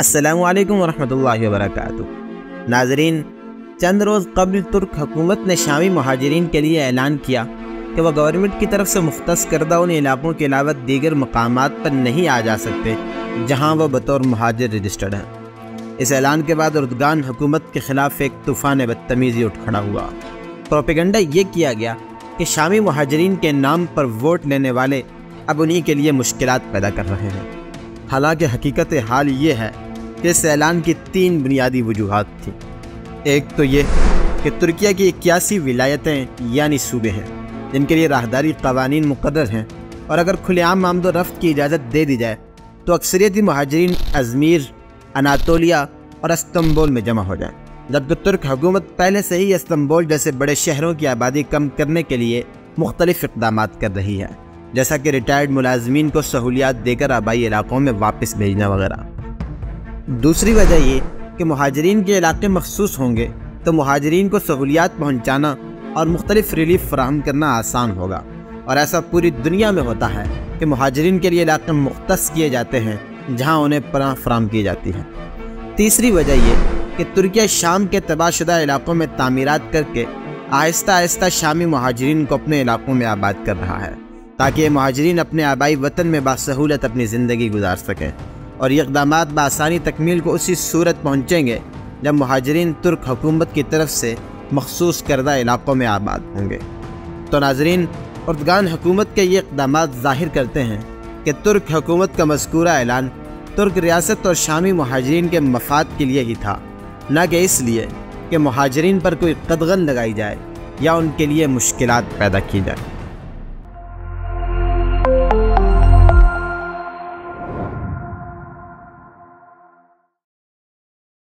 असलकम वरहमल वरक नाजरीन चंद रोज़ कबल तुर्क हुकूमत ने शामी महाजरीन के लिए ऐलान किया कि वह गवर्नमेंट की तरफ़ से मुख्त करदा उन इलाकों के अलावा दीगर मकाम पर नहीं आ जा सकते, जहाँ वह बतौर महाजर रजिस्टर्ड हैं। इस ऐलान के बाद उर्दगान हुकूमत के ख़िलाफ़ एक तूफ़ान बदतमीज़ी उठ खड़ा हुआ। प्रोपेगंडा ये किया गया कि शामी महाजरीन के नाम पर वोट लेने वाले अब उन्हीं के लिए मुश्किल पैदा कर रहे हैं। हालाँकि हकीकत हाल ये है कि इस ऐलान की तीन बुनियादी वजूहत थी। एक तो ये कि तुर्किया की इक्यासी विलायतें यानी सूबे हैं, जिनके लिए राहदारी कवानीन मुकर हैं और अगर खुलेआम आमद रफ्त की इजाज़त दे दी जाए तो अक्सरियती महाजरीन अजमीर, अनातोलिया और अस्तंबोल में जमा हो जाएँ। जबकि तुर्क हुकूमत पहले से ही अस्तंबोल जैसे बड़े शहरों की आबादी कम करने के लिए मुख्तलिफ़ इकदाम कर रही है। जैसा कि रिटायर्ड मुलाजमीन को सहूलियात देकर आबाई इलाकों में वापस भेजना वगैरह। दूसरी वजह ये कि महाजरीन के इलाके मखसूस होंगे तो महाजरीन को सहूलियात पहुँचाना और मुख्तलिफ़ रिलीफ फ्राहम करना आसान होगा। और ऐसा पूरी दुनिया में होता है कि महाजरीन के लिए इलाके मुख्त किए जाते हैं, जहाँ उन्हें पनाह फ्राहम की जाती है। तीसरी वजह यह कि तुर्किया शाम के तबाहशुदा इलाकों में तमीरत करके आहिस्ता आहिस्ता शामी महाजरीन को अपने इलाकों में आबाद कर रहा है। ताकि महाजरीन अपने आबाई वतन में बासहूलत अपनी ज़िंदगी गुजार सकें और ये इकदाम बसानी तकमील को उसी सूरत पहुँचेंगे जब महाजरीन तुर्क हुकूमत की तरफ़ से मखसूस करदा इलाक़ों में आबाद होंगे। तो नाजरीन, उर्दगान हुकूमत के ये इकदाम ज़ाहिर करते हैं कि तुर्क हुकूमत का मस्कूरा ऐलान तुर्क रियासत और शामी महाजरीन के मफाद के लिए ही था, न कि इसलिए कि महाजरीन पर कोई कदगन लगाई जाए या उनके लिए मुश्किल पैदा की जाए।